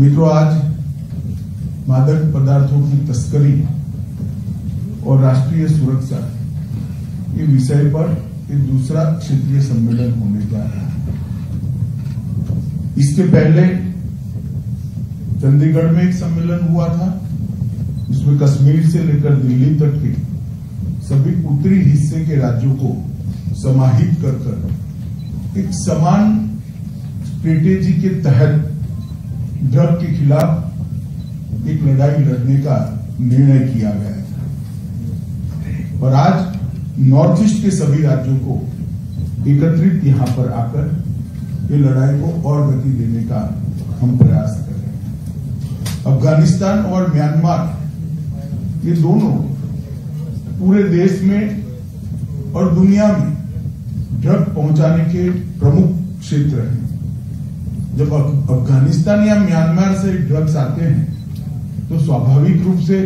मित्रों, आज मादक पदार्थों की तस्करी और राष्ट्रीय सुरक्षा के विषय पर एक दूसरा क्षेत्रीय सम्मेलन होने जा रहा है। इसके पहले चंडीगढ़ में एक सम्मेलन हुआ था, जिसमें कश्मीर से लेकर दिल्ली तक के सभी उत्तरी हिस्से के राज्यों को समाहित कर कर एक समान स्ट्रेटेजी के तहत ड्रग के खिलाफ एक लड़ाई लड़ने का निर्णय किया गया था और आज नॉर्थ ईस्ट के सभी राज्यों को एकत्रित यहाँ पर आकर ये लड़ाई को और गति देने का हम प्रयास कर रहे हैं। अफ़गानिस्तान और म्यांमार, ये दोनों पूरे देश में और दुनिया में ड्रग पहुँचाने के प्रमुख क्षेत्र हैं। जब अफ़गानिस्तान या म्यांमार से ड्रग्स आते हैं तो स्वाभाविक रूप से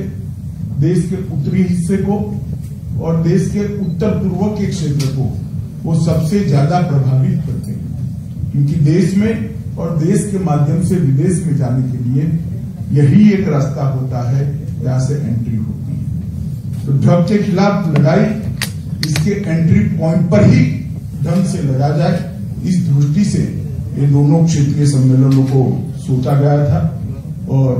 देश के उत्तरी हिस्से को और देश के उत्तर पूर्व के क्षेत्र को वो सबसे ज़्यादा प्रभावित करते हैं। क्योंकि देश में और देश के माध्यम से विदेश में जाने के लिए यही एक रास्ता होता है जहाँ से एंट्री होती है। तो ड्रग के खिलाफ लड़ाई इसके एंट्री पॉइंट पर ही ढंग से लड़ा जाए, इस दृष्टि से ये दोनों क्षेत्रीय सम्मेलनों को सोचा गया था और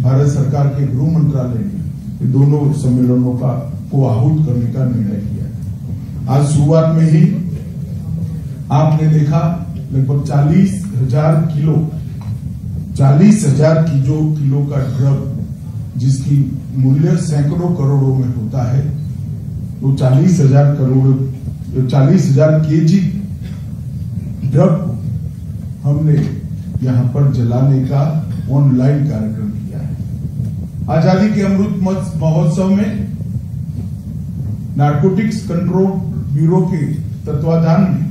भारत सरकार के गृह मंत्रालय ने ये दोनों सम्मेलनों का, को आहूत करने का निर्णय किया आज शुरुआत में ही आपने देखा लगभग चालीस हज़ार किलो, चालीस हज़ार किलो किलो का ड्रग जिसकी मूल्य सैकड़ों करोड़ों में होता है, वो तो चालीस हज़ार करोड़, चालीस हज़ार के जी ड्रग को हमने यहाँ पर जलाने का ऑनलाइन कार्यक्रम किया है। आज़ादी के अमृत महोत्सव में नारकोटिक्स कंट्रोल ब्यूरो के तत्वाधान में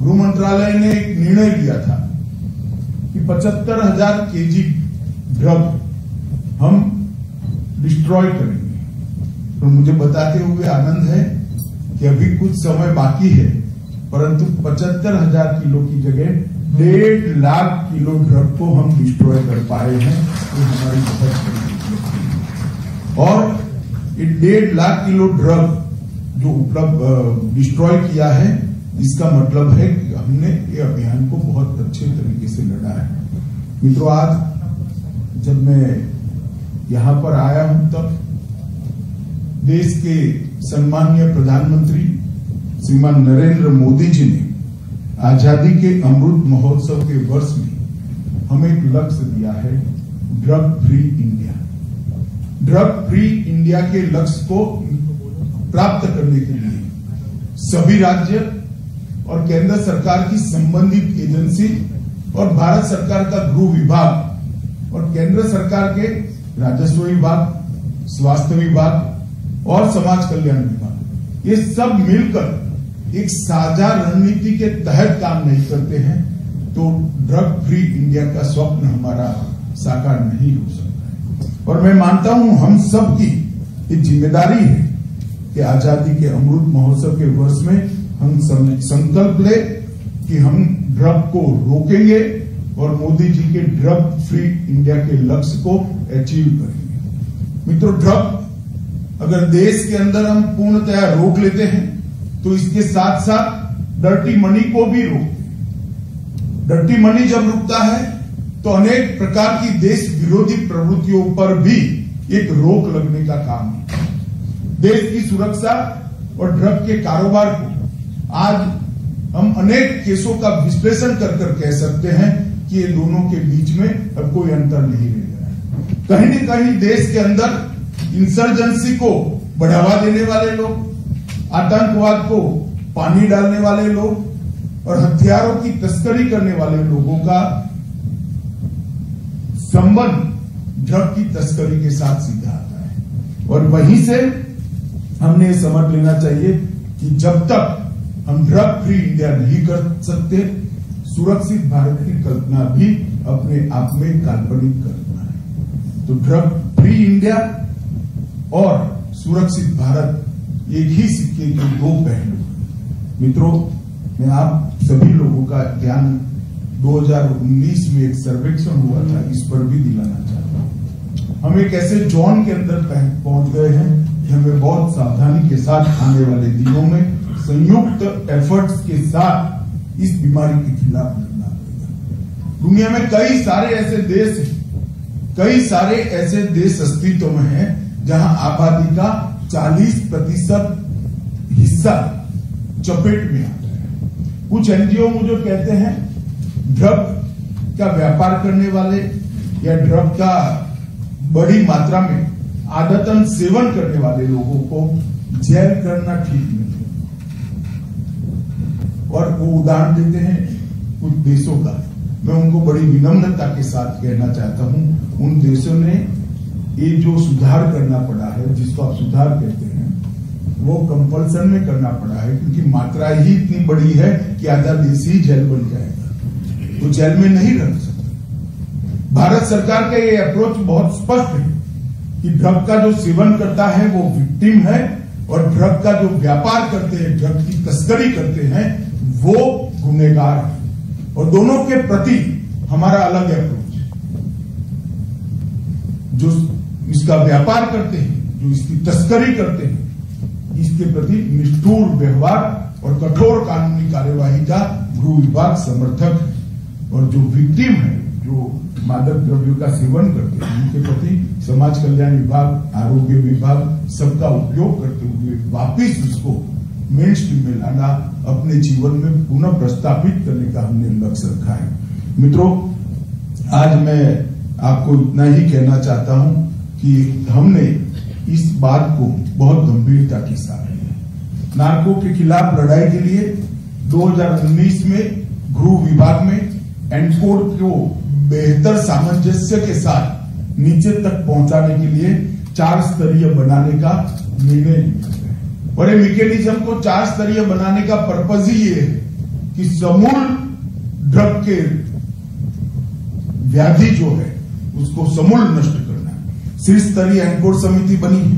गृह मंत्रालय ने एक निर्णय लिया था कि पचहत्तर हज़ार के जी ड्रग हम डिस्ट्रॉय करेंगे। तो मुझे बताते हुए आनंद है कि अभी कुछ समय बाकी है, परंतु पचहत्तर हज़ार किलो की जगह डेढ़ लाख किलो ड्रग को हम डिस्ट्रॉय कर पाए हैं, ये हमारी बहुत और ये डेढ़ लाख किलो ड्रग जो उपलब्ध डिस्ट्रॉय किया है, इसका मतलब है कि हमने ये अभियान को बहुत अच्छे तरीके से लड़ा है। मित्रों, आज जब मैं यहाँ पर आया हूँ, तब देश के सम्मान्य प्रधानमंत्री श्रीमान नरेंद्र मोदी जी ने आज़ादी के अमृत महोत्सव के वर्ष में हमें एक लक्ष्य दिया है drug free India drug free India के लक्ष्य को प्राप्त करने के लिए सभी राज्य और केंद्र सरकार की संबंधित एजेंसी और भारत सरकार का गृह विभाग और केंद्र सरकार के राजस्व विभाग, स्वास्थ्य विभाग और समाज कल्याण विभाग, ये सब मिलकर एक साझा रणनीति के तहत काम नहीं करते हैं तो ड्रग फ्री इंडिया का स्वप्न हमारा साकार नहीं हो सकता है। और मैं मानता हूँ हम सब की एक ज़िम्मेदारी है कि आज़ादी के अमृत महोत्सव के वर्ष में हम संकल्प ले कि हम ड्रग को रोकेंगे और मोदी जी के ड्रग फ्री इंडिया के लक्ष्य को अचीव करेंगे। मित्रों ड्रग अगर देश के अंदर हम पूर्णतया रोक लेते हैं तो इसके साथ साथ डर्टी मनी को भी रोक। डर्टी मनी जब रुकता है तो अनेक प्रकार की देश विरोधी प्रवृत्तियों पर भी एक रोक लगने का काम है। देश की सुरक्षा और ड्रग के कारोबार को आज हम अनेक केसों का विश्लेषण कर कर कह सकते हैं कि ये दोनों के बीच में अब कोई अंतर नहीं रह गया कहीं न कहीं देश के अंदर इंसर्जेंसी को बढ़ावा देने वाले लोग आतंकवाद को पानी डालने वाले लोग और हथियारों की तस्करी करने वाले लोगों का संबंध ड्रग की तस्करी के साथ सीधा आता है। और वहीं से हमने समझ लेना चाहिए कि जब तक हम ड्रग फ्री इंडिया नहीं कर सकते, सुरक्षित भारत की कल्पना भी अपने आप में काल्पनिक कल्पना है। तो ड्रग फ्री इंडिया और सुरक्षित भारत एक ही सिक्के के दो पहलू। मित्रों, मैं आप सभी लोगों का ध्यान 2019 में एक सर्वेक्षण हुआ था, इस पर भी दिलाना चाहता हूँ। हम एक ऐसे जोन के अंदर पहुँच गए हैं कि हमें बहुत सावधानी के साथ आने वाले दिनों में संयुक्त एफर्ट्स के साथ इस बीमारी के खिलाफ लड़ना पड़ेगा। दुनिया में कई सारे ऐसे देश कई सारे ऐसे देश अस्तित्व में हैं जहाँ आबादी का 40 प्रतिशत हिस्सा चपेट में आता है। कुछ एनजीओ मुझे कहते हैं, ड्रग का व्यापार करने वाले या ड्रग का बड़ी मात्रा में आदतन सेवन करने वाले लोगों को जेल करना ठीक नहीं और वो उदाहरण देते हैं कुछ देशों का। मैं उनको बड़ी विनम्रता के साथ कहना चाहता हूँ, उन देशों ने ये जो सुधार करना पड़ा है, जिसको आप सुधार कहते हैं, वो कंपल्सन में करना पड़ा है, क्योंकि मात्रा ही इतनी बड़ी है कि आधा देश ही जेल बन जाएगा। तो जेल में नहीं रख सकते। भारत सरकार का ये अप्रोच बहुत स्पष्ट है कि ड्रग का जो सेवन करता है, वो विक्टिम है, और ड्रग का जो व्यापार करते हैं ड्रग की तस्करी करते हैं, वो गुनेगार है। और दोनों के प्रति हमारा अलग अप्रोच जो इसका व्यापार करते हैं, जो इसकी तस्करी करते हैं, इसके प्रति निष्ठुर व्यवहार और कठोर कानूनी कार्यवाही का गृह विभाग समर्थक और जो विक्टिम है, जो मादक द्रव्यों का सेवन करते हैं, उनके प्रति समाज कल्याण विभाग, आरोग्य विभाग सबका उपयोग करते हुए वापिस उसको मेन स्ट्रीम में लाना, अपने जीवन में पुनः प्रस्तापित करने का हमने लक्ष्य रखा है। मित्रों, आज मैं आपको इतना ही कहना चाहता हूँ कि हमने इस बात को बहुत गंभीरता के साथ लिया नार्को के खिलाफ लड़ाई के लिए 2019 में, गृह विभाग में एनकोड को बेहतर सामंजस्य के साथ नीचे तक पहुँचाने के लिए चार स्तरीय बनाने का निर्णय और ये मिकेनिज्म को चार स्तरीय बनाने का पर्पज ही ये है कि समूल ड्रग के व्याधि जो है, उसको समूल नष्ट शीर्ष स्तरीय एनकोड समिति बनी है।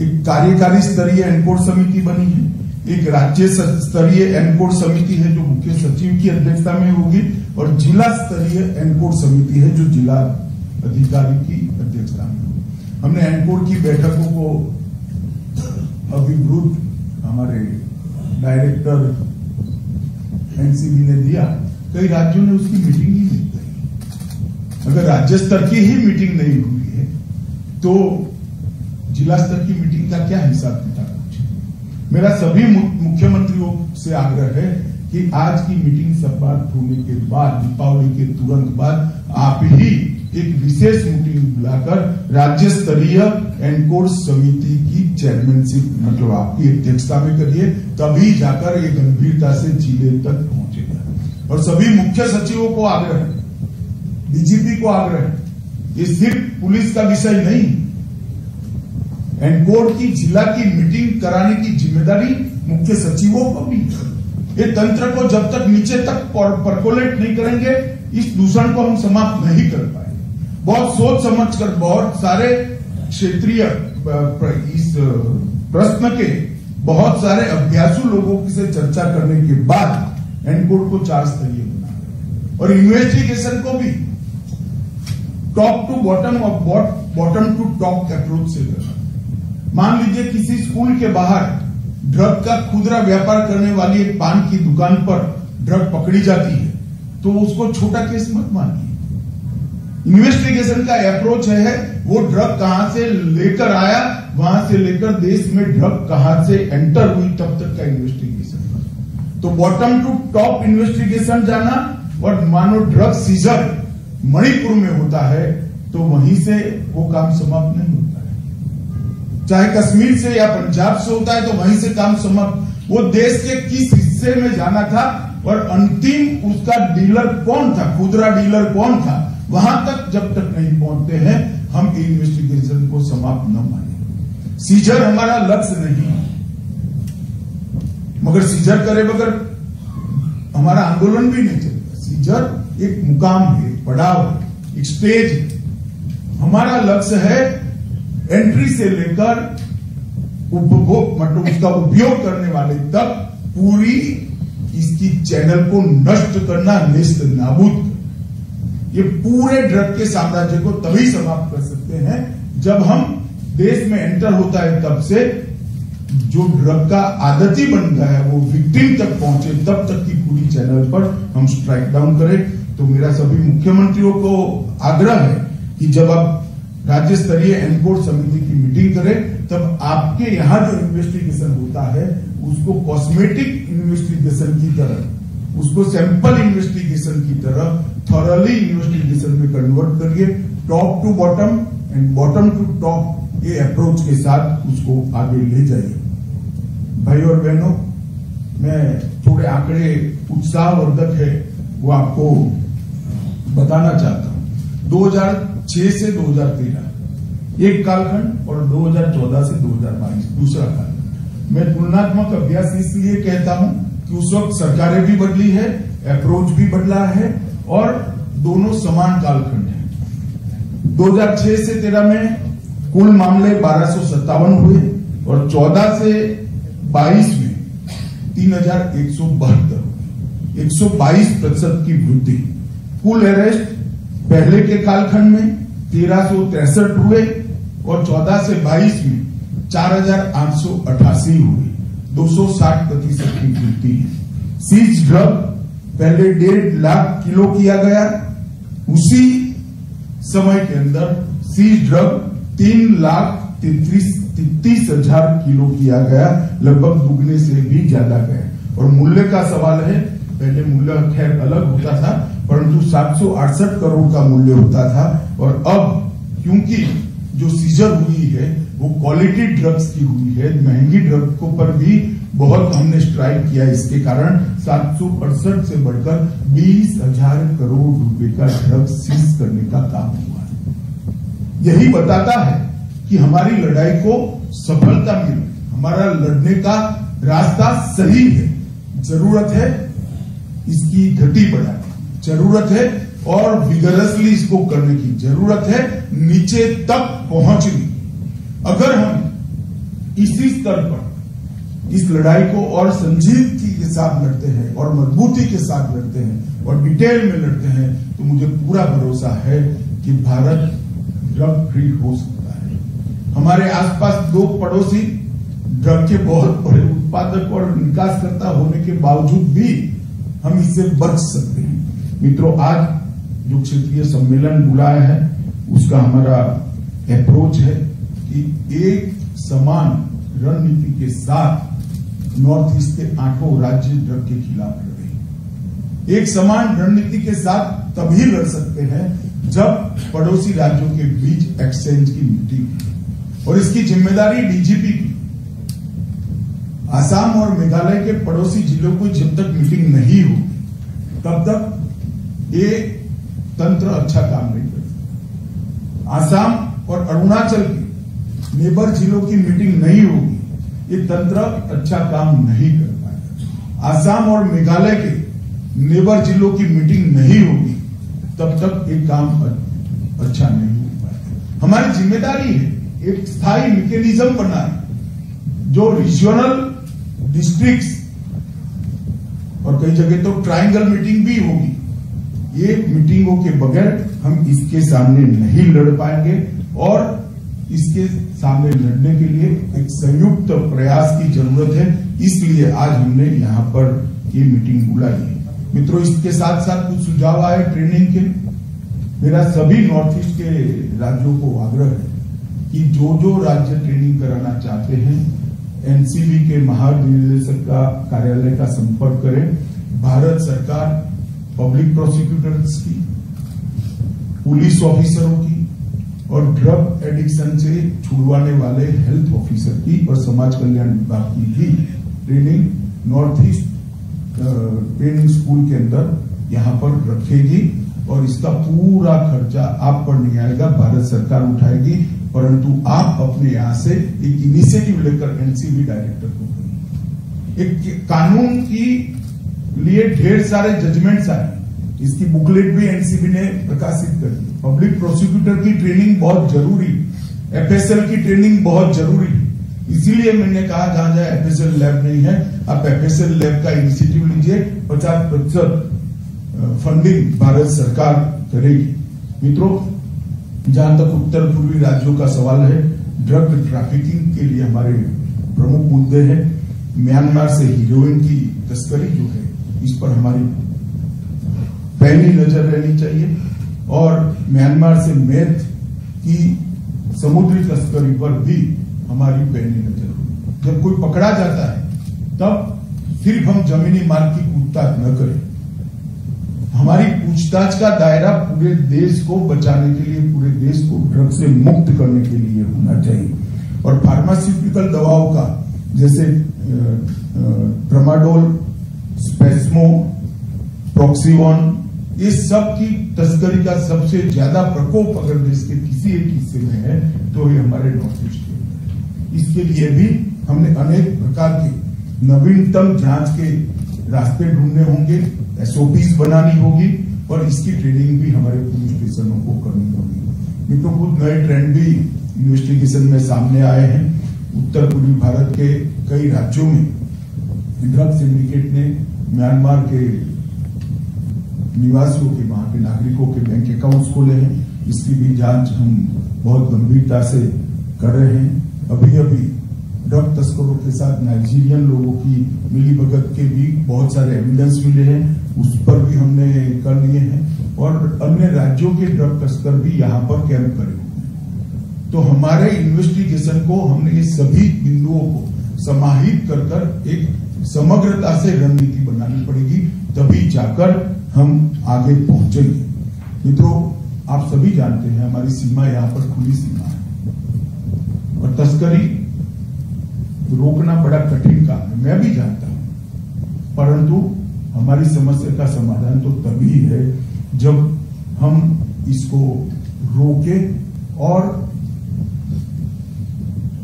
एक कार्यकारी स्तरीय एनकोड समिति बनी है। एक राज्य स्तरीय एनकोड समिति है जो मुख्य सचिव की अध्यक्षता में होगी और जिला स्तरीय एनकोड समिति है जो जिला अधिकारी की अध्यक्षता में होगी। हमने एनकोड की बैठकों को अभिवृद्ध हमारे डायरेक्टर एनसीबी ने दिया। कई राज्यों ने उसकी मीटिंग ही नहीं अगर राज्य स्तर की ही मीटिंग नहीं हुई तो जिला स्तर की मीटिंग का क्या हिसाब किताब कुछ मेरा सभी मुख्यमंत्रियों से आग्रह है कि आज की मीटिंग समाप्त होने के बाद, दीपावली के तुरंत बाद, आप ही एक विशेष मीटिंग बुलाकर राज्य स्तरीय एनकोड समिति की चेयरमैनशिप मतलब आपकी अध्यक्षता में करिए, तभी जाकर ये गंभीरता से ज़िले तक पहुंचेगा। और सभी मुख्य सचिवों को आग्रह डीजीपी को आग्रह ये सिर्फ़ पुलिस का विषय नहीं। एनकोड की, जिला की मीटिंग कराने की ज़िम्मेदारी मुख्य सचिवों को भी। ये तंत्र को जब तक नीचे तक परकोलेट नहीं करेंगे, इस दूषण को हम समाप्त नहीं कर पाए बहुत सोच समझ कर बहुत सारे क्षेत्रीय इस प्रश्न के बहुत सारे अभ्यासु लोगों से चर्चा करने के बाद एनकोड को चार स्तरीय बना और इन्वेस्टिगेशन को भी टॉप टू बॉटम और बॉटम टू टॉप अप्रोच से करना। मान लीजिए किसी स्कूल के बाहर ड्रग का खुदरा व्यापार करने वाली एक पान की दुकान पर ड्रग पकड़ी जाती है तो उसको छोटा केस मत मानिए। इन्वेस्टिगेशन का अप्रोच है वो ड्रग कहाँ से लेकर आया, वहाँ से लेकर देश में ड्रग कहाँ से एंटर हुई, तब तक का इन्वेस्टिगेशन तो बॉटम टू टॉप इन्वेस्टिगेशन जाना, और मानो ड्रग सीजर मणिपुर में होता है तो वहीं से वो काम समाप्त नहीं होता है। चाहे कश्मीर से या पंजाब से होता है तो वहीं से काम समाप्त। वो देश के किस हिस्से में जाना था और अंतिम उसका डीलर कौन था, खुदरा डीलर कौन था, वहाँ तक जब तक नहीं पहुँचते हैं, हम इन्वेस्टिगेशन को समाप्त न माने। सीजर हमारा लक्ष्य नहीं मगर सीजर करे बगैर हमारा आंदोलन भी नहीं चलेगा सीजर एक मुकाम है। है, एक स्टेज हमारा लक्ष्य है एंट्री से लेकर उपभोग मतलब उसका उपयोग करने वाले तक पूरी इसकी चैनल को नष्ट करना निस्त नाबूद। ये पूरे ड्रग के साम्राज्य को तभी समाप्त कर सकते हैं जब हम देश में एंटर होता है तब से। जो ड्रग का आदती बन गया है, वो विक्टिम तक पहुँचे, तब तक की पूरी चैनल पर हम स्ट्राइक डाउन करें। तो मेरा सभी मुख्यमंत्रियों को आग्रह है कि जब आप राज्य स्तरीय एनकोड समिति की मीटिंग करें, तब आपके यहाँ जो इन्वेस्टिगेशन होता है, उसको कॉस्मेटिक इन्वेस्टिगेशन की तरह, उसको सैंपल इन्वेस्टिगेशन की तरह थॉरली इन्वेस्टिगेशन में कन्वर्ट करिए top to bottom and bottom to top ये अप्रोच के साथ उसको आगे ले जाइए। भाई और बहनों, मैं थोड़े आंकड़े उत्साहवर्धक है। वो आपको बताना चाहता हूँ। 2006 से 2013 एक कालखंड और 2014 से 2022 दूसरा कालखंड। मैं तुलनात्मक अभ्यास इसलिए कहता हूँ कि उस वक्त सरकारें भी बदली है अप्रोच भी बदला है और दोनों समान कालखंड है। 2006 से 13 में कुल मामले बारह हुए और 14 से 22 में तीन हज़ार एक सौ बहत्तर एक सौ बाईस प्रतिशत की वृद्धि। कुल अरेस्ट पहले के कालखंड में तेरह हुए और 14 से 22 में चार हज़ार आठ सौ अठासी हुए। दो सौ साठ प्रतिशत की वृद्धि है। सीज ड्रग पहले डेढ़ लाख किलो किया गया। उसी समय के अंदर सीज ड्रग तीन लाख तैतीस तीस हज़ार किलो किया गया। लगभग दुगने से भी ज़्यादा गया। और मूल्य का सवाल है पहले मूल्य खैर अलग होता था, परंतु सात सौ अड़सठ करोड़ का मूल्य होता था। और अब क्योंकि जो सीजर हुई है, वो क्वालिटी ड्रग्स की हुई है, महँगी ड्रग को पर भी बहुत हमने स्ट्राइक किया इसके कारण सात से बढ़कर बीस हज़ार करोड़ रुपए का ड्रग्स सीज करने का काम हुआ है। यही बताता है कि हमारी लड़ाई को सफलता मिल। हमारा लड़ने का रास्ता सही है। ज़रूरत है इसकी गति बढ़ाने ज़रूरत है और विगरसली इसको करने की ज़रूरत है, नीचे तक पहुंचनी अगर हम इसी स्तर पर इस लड़ाई को और संजीदगी के साथ लड़ते हैं और मजबूती के साथ लड़ते हैं और डिटेल में लड़ते हैं तो मुझे पूरा भरोसा है कि भारत ड्रग फ्री हो सकता है। हमारे आसपास दो पड़ोसी ड्रग के बहुत बड़े उत्पादक और निकासकर्ता होने के बावजूद भी हम इससे बच सकते हैं। मित्रों, आज जो क्षेत्रीय सम्मेलन बुलाया है, उसका हमारा अप्रोच है कि एक समान रणनीति के साथ नॉर्थ ईस्ट के आठों राज्य ड्रग के खिलाफ लड़े एक समान रणनीति के साथ तभी लड़ सकते हैं जब पड़ोसी राज्यों के बीच एक्सचेंज की मीटिंग और इसकी ज़िम्मेदारी डीजीपी की आसाम और मेघालय के पड़ोसी जिलों को जब तक मीटिंग नहीं हो तब तक ये तंत्र अच्छा काम नहीं करता। आसाम और अरुणाचल के नेबर जिलों की मीटिंग नहीं होगी ये तंत्र अच्छा काम नहीं कर पाएगा आसाम और मेघालय के नेबर जिलों की मीटिंग नहीं होगी तब तक ये काम अच्छा नहीं हो पाएगा हमारी ज़िम्मेदारी है एक स्थायी मैकेनिज्म बनाए, जो रीजनल डिस्ट्रिक्ट्स और कई जगह तो ट्रायंगल मीटिंग भी होगी। ये मीटिंगों के बगैर हम इसके सामने नहीं लड़ पाएँगे और इसके सामने लड़ने के लिए एक संयुक्त प्रयास की ज़रूरत है। इसलिए आज हमने यहाँ पर ये मीटिंग बुलाई है। मित्रों, इसके साथ साथ कुछ सुझाव आए ट्रेनिंग के। मेरा सभी नॉर्थ ईस्ट के राज्यों को आग्रह है कि जो जो राज्य ट्रेनिंग कराना चाहते हैं एनसीबी के महानिदेशक का कार्यालय का संपर्क करें। भारत सरकार पब्लिक प्रोसिक्यूटर्स की, पुलिस ऑफिसरों की और ड्रग एडिक्शन से छुड़वाने वाले हेल्थ ऑफिसर की और समाज कल्याण विभाग की भी training north east training school के अंदर यहाँ पर रखेगी और इसका पूरा खर्चा आप पर नहीं आएगा। भारत सरकार उठाएगी। परंतु आप अपने यहाँ से एक इनिशिएटिव लेकर एनसीबी डायरेक्टर को एक कानून की लिए ढेर सारे जजमेंट्स आए। इसकी बुकलेट भी एनसीबी ने प्रकाशित कर। पब्लिक प्रोसिक्यूटर की ट्रेनिंग बहुत ज़रूरी। एफएसएल की ट्रेनिंग बहुत ज़रूरी। इसीलिए मैंने कहा, जहाँ जहाँ एफएसएल लैब नहीं है, आप एफएसएल लैब का इनिशिएटिव लीजिए। पचास प्रतिशत फंडिंग भारत सरकार करेगी। मित्रों जहाँ तक उत्तर पूर्वी राज्यों का सवाल है ड्रग ट्रैफिकिंग के लिए हमारे प्रमुख मुद्दे हैं। म्यांमार से हीरोइन की तस्करी जो है, इस पर हमारी पैनी नज़र रहनी चाहिए। और म्यांमार से मैथ की समुद्री तस्करी पर भी हमारी पैनी नज़र जब कोई पकड़ा जाता है, तब सिर्फ़ हम जमीनी मार्ग की पूछताछ न करें। हमारी पूछताछ का दायरा पूरे देश को बचाने के लिए, पूरे देश को ड्रग से मुक्त करने के लिए होना चाहिए। और फार्मास्यूटिकल दवाओं का, जैसे ट्रमाडोल स्पेस्मो प्रोक्सीवन इस सब की तस्करी का सबसे ज़्यादा प्रकोप अगर देश के किसी एक हिस्से में है तो ये हमारे नॉर्थ ईस्ट के इसके लिए भी हमने अनेक प्रकार के नवीनतम जाँच के रास्ते ढूँढने होंगे। एसओपीज बनानी होगी और इसकी ट्रेनिंग भी हमारे पुलिस स्टेशनों को करनी होगी। मित्रों कुछ नए ट्रेंड भी इन्वेस्टिगेशन में सामने आए हैं। उत्तर पूर्वी भारत के कई राज्यों में ड्रग सिंडिकेट ने म्यांमार के निवासियों के, वहाँ के नागरिकों के बैंक अकाउंट्स खोले हैं। इसकी भी जाँच हम बहुत गंभीरता से कर रहे हैं। अभी अभी ड्रग तस्करों के साथ नाइजीरियन लोगों की मिली भगत के भी बहुत सारे एविडेंस मिले हैं, उस पर भी हमने कर लिए हैं और अन्य राज्यों के ड्रग तस्कर भी यहाँ पर कैंप करे हुए तो हमारे इन्वेस्टिगेशन को हमने ये सभी बिंदुओं को समाहित कर कर एक समग्रता से रणनीति बनानी पड़ेगी, तभी जाकर हम आगे पहुँचेंगे। मित्रों, आप सभी जानते हैं हमारी सीमा यहाँ पर खुली सीमा है। और तस्करी रोकना बड़ा कठिन काम है, मैं भी जानता हूँ। परंतु हमारी समस्या का समाधान तो तभी है जब हम इसको रोके और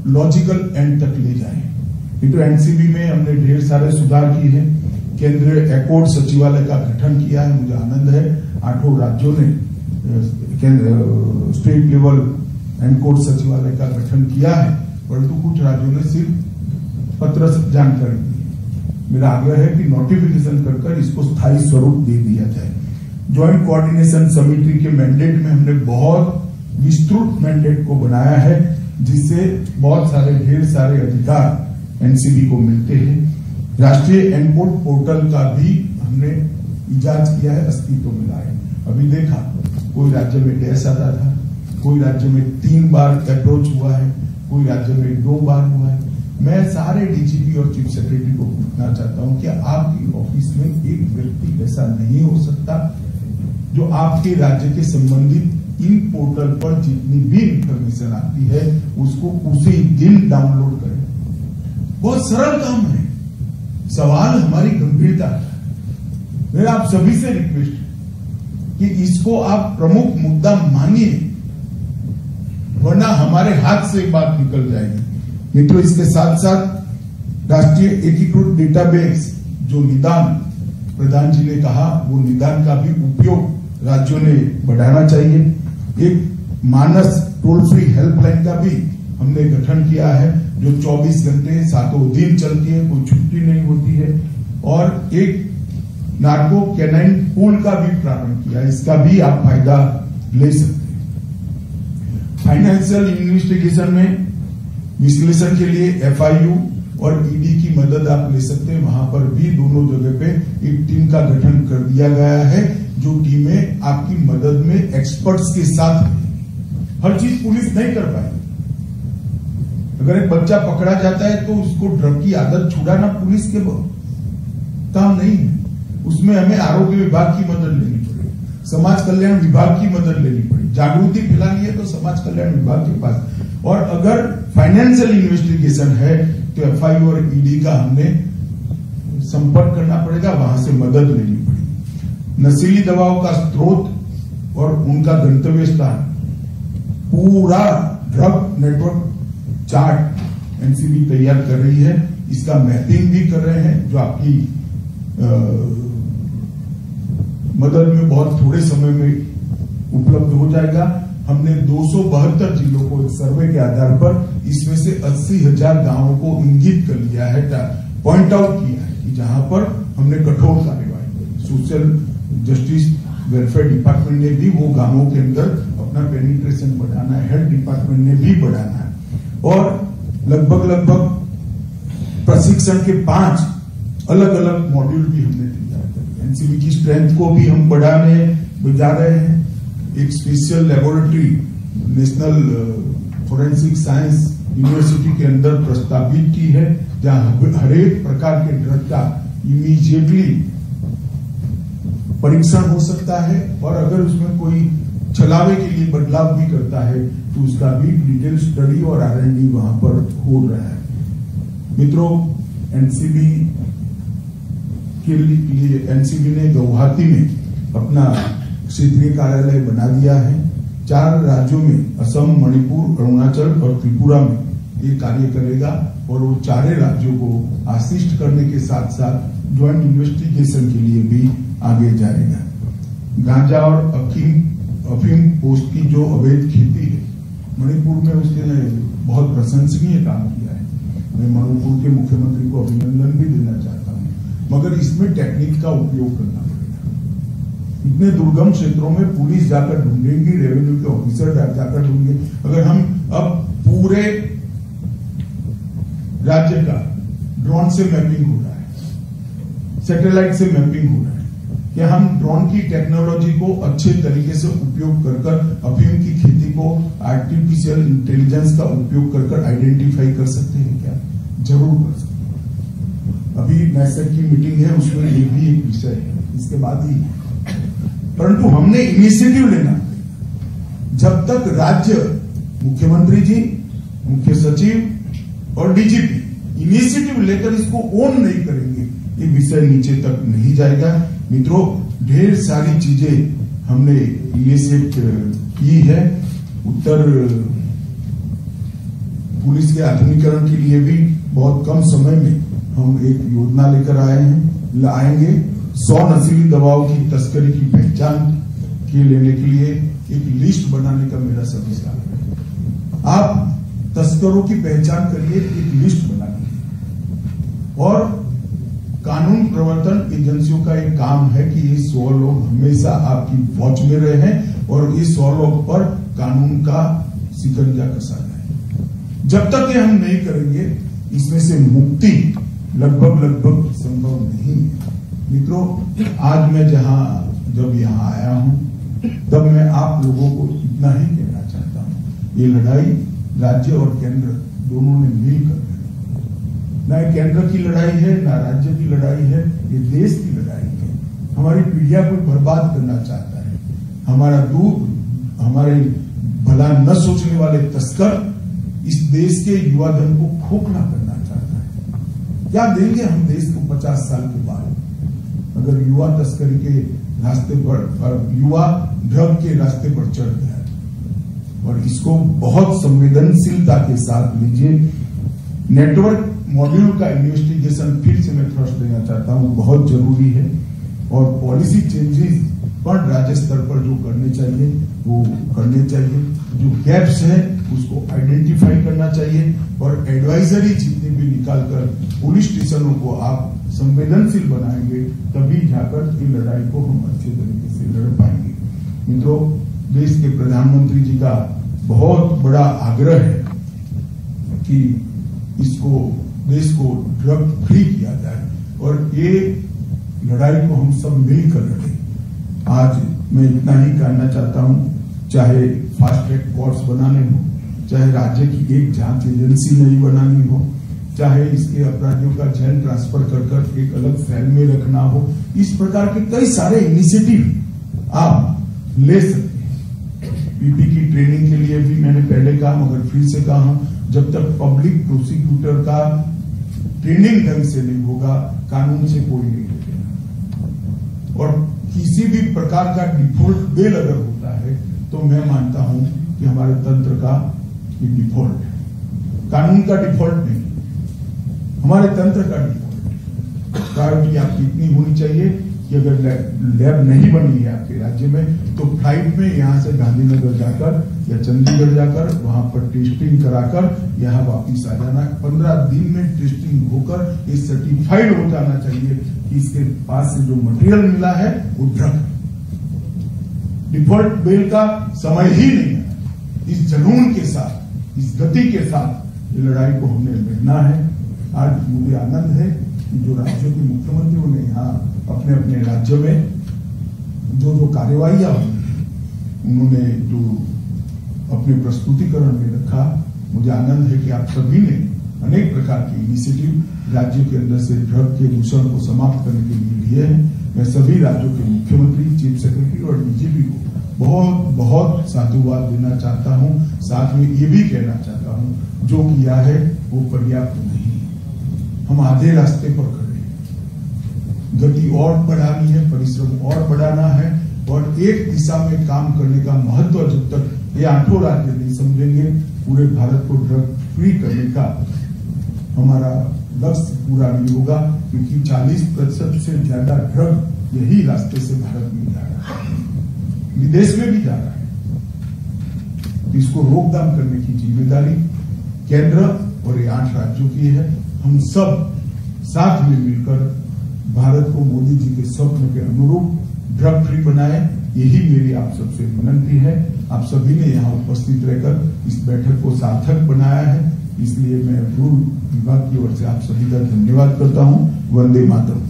लॉजिकल एंड तक ले जाएँ। तो एनसीबी में हमने ढेर सारे सुधार किए हैं। केंद्रीय एकोर्ड सचिवालय का गठन किया है, मुझे आनंद है। आठों राज्यों ने स्टेट लेवल एंड कोर्ट सचिवालय का गठन किया है। परंतु कुछ राज्यों ने सिर्फ़ पत्र जानकारी। दी मेरा आग्रह है कि नोटिफिकेशन कर इसको स्थायी स्वरूप दे दिया जाए। ज्वाइंट कोऑर्डिनेशन समिति के मैंडेट में हमने बहुत विस्तृत मैंडेट को बनाया है, जिससे बहुत सारे, ढेर सारे अधिकार एनसीबी को मिलते हैं। राष्ट्रीय एनकोड पोर्टल का भी हमने इजाज किया है, अस्तित्व में लाए अभी देखा, कोई राज्य में डैश आता था, कोई राज्य में तीन बार अप्रोच हुआ है, कोई राज्य में दो बार हुआ है। मैं सारे डीजीपी और चीफ सेक्रेटरी को पूछना चाहता हूँ कि आपकी ऑफ़िस में एक व्यक्ति ऐसा नहीं हो सकता जो आपके राज्य के संबंधित इन पोर्टल पर जितनी भी इंफॉर्मेशन आती है, उसको उसी दिन डाउनलोड करें। बहुत सरल काम है। सवाल हमारी गंभीरता है। मेरा आप सभी से रिक्वेस्ट है कि इसको आप प्रमुख मुद्दा मानिए, वरना हमारे हाथ से बात निकल जाएगी। मित्रों इसके साथ साथ राष्ट्रीय एकीकृत डेटाबेस जो निदान प्रधान जी ने कहा, वो निदान का भी उपयोग राज्यों ने बढ़ाना चाहिए। एक मानस टोल फ्री हेल्पलाइन का भी हमने गठन किया है, जो 24 घंटे सातों दिन चलती है, कोई छुट्टी नहीं होती है। और एक नार्को कैनाइन पूल का भी प्रारंभ किया, इसका भी आप फ़ायदा ले सकते हैं। फाइनेंशियल इन्वेस्टिगेशन में विश्लेषण के लिए एफआईयू और ईडी की मदद आप ले सकते हैं। वहाँ पर भी दोनों जगह पे एक टीम का गठन कर दिया गया है, जो टीमें आपकी मदद में एक्सपर्ट्स के साथ हर चीज़ पुलिस नहीं कर पाएगी अगर एक बच्चा पकड़ा जाता है तो उसको ड्रग की आदत छुड़ाना पुलिस के काम नहीं है। उसमें हमें आरोग्य विभाग की मदद लेनी पड़ेगी समाज कल्याण विभाग की मदद लेनी पड़ेगी जागृति फैलानी है तो समाज कल्याण विभाग के पास। और अगर फाइनेंशियल इन्वेस्टिगेशन है तो एफआई और ईडी का हमने संपर्क करना पड़ेगा वहाँ से मदद लेनी पड़ेगी। नशीली दवाओं का स्रोत और उनका गंतव्य स्थान पूरा ड्रग नेटवर्क चार्ट एनसीबी तैयार कर रही है। इसका मैपिंग भी कर रहे हैं जो आपकी आ, मदद में बहुत थोड़े समय में उपलब्ध हो जाएगा। हमने दो सौ बहत्तर जिलों को एक सर्वे के आधार पर इसमें से अस्सी हज़ार गाँवों को इंगित कर लिया है पॉइंट आउट किया है कि जहाँ पर हमने कठोर कार्यवाही सोशल जस्टिस वेलफेयर डिपार्टमेंट ने भी वो गाँवों के अंदर अपना पेनिट्रेशन बढ़ाना है हेल्थ डिपार्टमेंट ने भी बढ़ाना है। और लगभग लगभग प्रशिक्षण के पाँच अलग अलग मॉड्यूल भी हमने तैयार कर एनसीबी की स्ट्रेंथ को भी हम बढ़ाने जा रहे हैं। एक special laboratory national forensic science university के अंदर प्रस्तावित की है, जहाँ हरेक प्रकार के ड्रग का इमीजिएटली परीक्षण हो सकता है और अगर उसमें कोई चलावे के लिए बदलाव भी करता है तो उसका भी डिटेल स्टडी और आर एन डी वहाँ पर हो रहा है। मित्रों एनसीबी के लिए एनसीबी ने गुवाहाटी में अपना क्षेत्रीय कार्यालय बना दिया है। चार राज्यों में, असम, मणिपुर, अरुणाचल और त्रिपुरा में ये कार्य करेगा और वो चारे राज्यों को आशिष्ट करने के साथ साथ ज्वाइंट इन्वेस्टिगेशन के लिए भी आगे जाएगा। गांजा और अफीम अफीम पोस्ट की जो अवैध खेती है, मणिपुर में उसने बहुत प्रशंसनीय काम किया है। मैं मणिपुर के मुख्यमंत्री को अभिनंदन भी देना चाहता हूँ, मगर इसमें टेक्निक का उपयोग करना इतने दुर्गम क्षेत्रों में पुलिस जाकर ढूंढेंगी रेवेन्यू के ऑफिसर जाकर ढूंढेंगे। अगर हम अब पूरे राज्य का ड्रोन से मैपिंग हो रहा है सैटेलाइट से मैपिंग हो रहा है, कि हम ड्रोन की टेक्नोलॉजी को अच्छे तरीके से उपयोग कर अफीम की खेती को आर्टिफिशियल इंटेलिजेंस का उपयोग कर आइडेंटिफाई कर सकते हैं क्या? ज़रूर कर सकते हैं। अभी नेसेट की मीटिंग है, उसमें ये भी एक विषय है। इसके बाद ही परंतु हमने इनिशिएटिव लेना। जब तक राज्य, मुख्यमंत्री जी, मुख्य सचिव और डीजीपी इनिशिएटिव लेकर इसको ओन नहीं करेंगे, ये विषय नीचे तक नहीं जाएगा। मित्रों, ढेर सारी चीज़ें हमने इनिशिएट की है। उत्तर पुलिस के आधुनिकरण के लिए भी बहुत कम समय में हम एक योजना लेकर आए हैं, लाएँगे। सौ नशीली दवाओं की तस्करी की पहचान के लेने के लिए एक लिस्ट बनाने का मेरा सभी है। आप तस्करों की पहचान करिए, एक लिस्ट बना और कानून प्रवर्तन एजेंसियों का एक काम है कि ये सौ लोग हमेशा आपकी वॉच में रहे हैं और इस सौ लोग पर कानून का सिकंजा कसा जाए। जब तक ये हम नहीं करेंगे, इसमें से मुक्ति लगभग लगभग संभव नहीं है। मित्रों, आज मैं जहाँ, जब यहाँ आया हूँ, तब मैं आप लोगों को इतना ही कहना चाहता हूँ। ये लड़ाई राज्य और केंद्र दोनों ने मिलकर लड़ी। न केंद्र की लड़ाई है, न राज्य की लड़ाई है, ये देश की लड़ाई है। हमारी पीढ़िया को बर्बाद करना चाहता है। हमारा दूर हमारे भला न सोचने वाले तस्कर इस देश के युवा धन को खोखला करना चाहता है। क्या देंगे हम देश को पचास साल के बाद? अगर युवा तस्करी के रास्ते पर युवा ड्रग के रास्ते पर चढ़ गया और इसको बहुत संवेदनशीलता के साथ लीजिए, नेटवर्क मॉड्यूल का इन्वेस्टिगेशन फिर से मैं थ्रस्ट देना चाहता हूँ, बहुत ज़रूरी है, और पॉलिसी चेंजेस पर राज्य स्तर पर जो करने चाहिए, वो करने चाहिए, जो गैप्स है, उसको आइडेंटिफाई करना चाहिए, और एडवाइजरी जितनी भी निकालकर पुलिस स्टेशनों को आप संवेदनशील बनाएँगे, तभी जाकर इन लड़ाई को हम अच्छे तरीके से लड़ पाएँगे। मित्रों, देश के प्रधानमंत्री जी का बहुत बड़ा आग्रह है कि इसको, देश को ड्रग फ्री किया जाए और ये लड़ाई को हम सब मिलकर लड़े। आज मैं इतना ही कहना चाहता हूँ, चाहे फास्ट ट्रैक कोर्ट्स बनाने हो, चाहे राज्य की एक जाँच एजेंसी नहीं बनानी हो चाहे इसके अपराधियों का जेल ट्रांसफ़र कर कर एक अलग सेल में रखना हो, इस प्रकार के कई सारे इनिशिएटिव आप ले सकते हैं। पीपी की ट्रेनिंग के लिए भी मैंने पहले कहा, मगर फिर से कहा, जब तक पब्लिक प्रोसिक्यूटर का ट्रेनिंग ढंग से नहीं होगा, कानून से कोई नहीं रोकेगा और किसी भी प्रकार का डिफ़ॉल्ट बेल अगर होता है तो मैं मानता हूँ कि हमारे तंत्र का डिफ़ॉल्ट है। कानून का डिफ़ॉल्ट नहीं हमारे तंत्र का प्रायोरिटी आपकी इतनी होनी चाहिए कि अगर लैब नहीं बनी है आपके राज्य में तो फ़्लाइट में यहाँ से गांधीनगर जाकर या चंडीगढ़ जाकर वहाँ पर टेस्टिंग कराकर यहाँ वापिस आ जाना, पंद्रह दिन में टेस्टिंग होकर ये सर्टिफाइड हो जाना चाहिए कि इसके पास से जो मटेरियल मिला है, वो ड्रग डिफ़ॉल्ट बेल का समय ही नहीं है। इस जनून के साथ, इस गति के साथ लड़ाई को हमने लड़ना है। आज मुझे आनंद है कि जो राज्यों के मुख्यमंत्रियों ने यहाँ अपने अपने राज्यों में जो जो कार्यवाहियाँ हुई उन्होंने जो अपने प्रस्तुतिकरण में रखा, मुझे आनंद है कि आप सभी ने अनेक प्रकार के इनिशिएटिव राज्यों के अंदर से ड्रग के दूषण को समाप्त करने के लिए लिए हैं। मैं सभी राज्यों के मुख्यमंत्री, चीफ सेक्रेटरी और डीजीपी को बहुत बहुत साधुवाद देना चाहता हूँ। साथ में ये भी कहना चाहता हूँ, जो किया है, वो पर्याप्त नहीं। हम आधे रास्ते पर खड़े हैं। गति और बढ़ानी है, परिश्रम और बढ़ाना है और एक दिशा में काम करने का महत्व जब तक ये आठों राज्य नहीं समझेंगे, पूरे भारत को ड्रग फ्री करने का हमारा लक्ष्य पूरा नहीं होगा, क्योंकि 40 प्रतिशत से ज़्यादा ड्रग यही रास्ते से भारत में जा रहा है। विदेश में भी जा रहा है। इसको रोकथाम करने की ज़िम्मेदारी केंद्र और ये आठ राज्यों की है। हम सब साथ में मिलकर भारत को मोदी जी के स्वप्न के अनुरूप ड्रग फ्री बनाए, यही मेरी आप सबसे विनंती है। आप सभी ने यहाँ उपस्थित रहकर इस बैठक को सार्थक बनाया है। इसलिए मैं पूर्व विभाग की ओर से आप सभी का धन्यवाद करता हूँ। वंदे मातरम।